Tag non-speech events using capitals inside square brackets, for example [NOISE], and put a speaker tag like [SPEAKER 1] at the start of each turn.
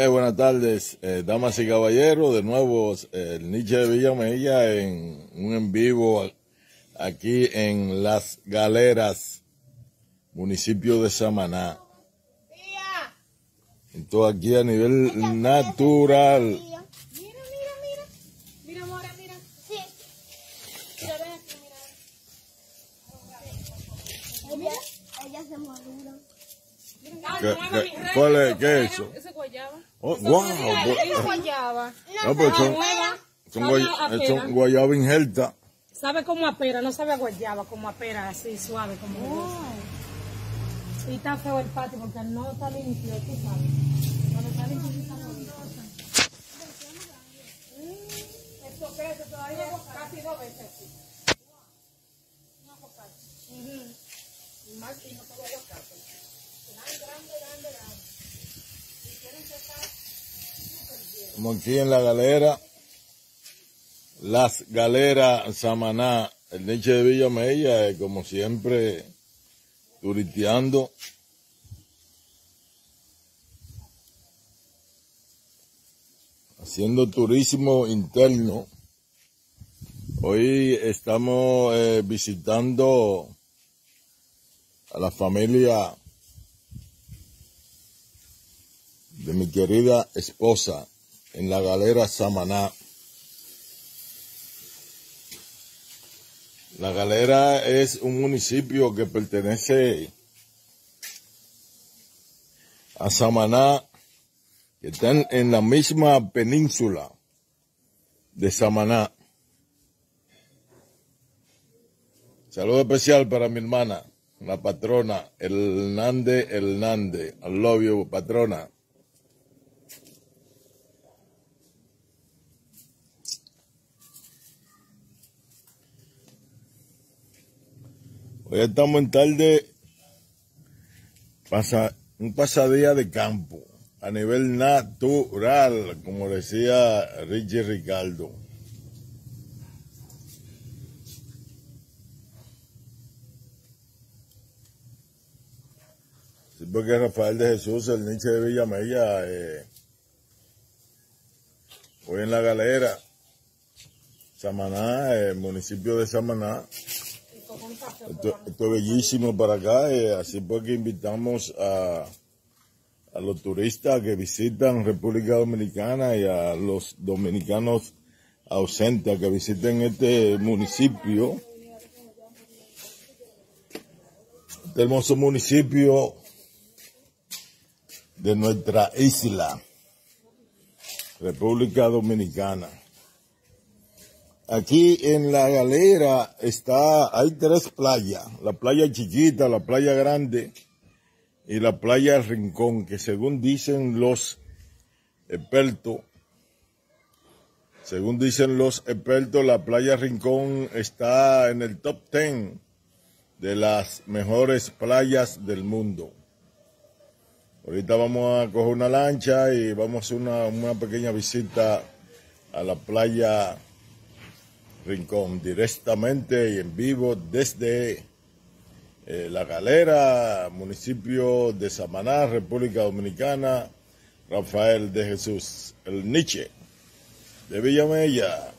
[SPEAKER 1] Eh, buenas tardes, eh, damas y caballeros. De nuevo, eh, el Nietzsche de Villamella en un en vivo aquí en Las Galeras, municipio de Samaná. Entonces aquí a nivel natural.
[SPEAKER 2] Mira, mira, mira. Mira, Mora, mira. Sí. Mira, ven aquí, mira.
[SPEAKER 3] Ella, ella se madura.
[SPEAKER 1] ¿Qué- qué- cuál es? ¿Qué es eso?
[SPEAKER 2] Ese es guayaba.
[SPEAKER 1] Oh, wow,
[SPEAKER 2] Es guayaba.
[SPEAKER 1] no, [LAUGHS] pero son, son, guay- son
[SPEAKER 2] pera.
[SPEAKER 1] guayaba injerta.
[SPEAKER 2] Sabe como a pera, no sabe a guayaba, como a pera, así suave, como Y está feo el patio porque no está limpio, tú sabes. Cuando está limpio, está Esto crece todavía casi dos veces. No. Ujú. Y más, y no todo aguacate.
[SPEAKER 1] Como aquí en la galera, Las Galeras Samaná, el Nietzsche de Villamella, eh, como siempre, turisteando. Haciendo turismo interno. Hoy estamos eh, visitando a la familia de mi querida esposa en la galera Samaná. La galera es un municipio que pertenece a Samaná, que está en, la misma península de Samaná. Saludo especial para mi hermana, la patrona, el Nande. I love you, patrona. Hoy estamos en tarde, pasa, un pasadía de campo, a nivel natural, como decía Richie Ricardo. Sí, porque Rafael de Jesús, el Nietzsche de Villamella, eh, hoy en la galera, Samaná, el municipio de Samaná, esto, es bellísimo para acá, eh, así pues que invitamos a, a los turistas que visitan República Dominicana y a los dominicanos ausentes que visiten este municipio, este hermoso municipio de nuestra isla, República Dominicana. Aquí en la galera está, hay tres playas, la playa chiquita, la playa grande y la playa Rincón, que según dicen los expertos, según dicen los expertos, la playa Rincón está en el top 10 de las mejores playas del mundo. Ahorita vamos a coger una lancha y vamos a hacer una, una pequeña visita a la playa Rincón directamente y en vivo desde eh, La Galera, municipio de Samaná, República Dominicana, Rafael de Jesús, el Nietzsche de Villamella.